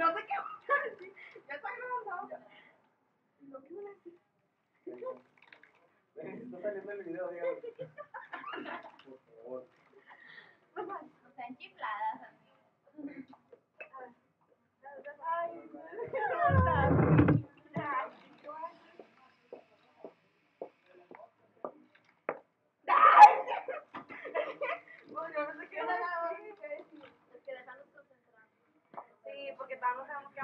No sé qué voy a decir. Ya está grabando. Lo que voy a decir. Está saliendo el video, digamos. Por favor. Están chifladas. A ver. Ay, porque todavía no sabemos qué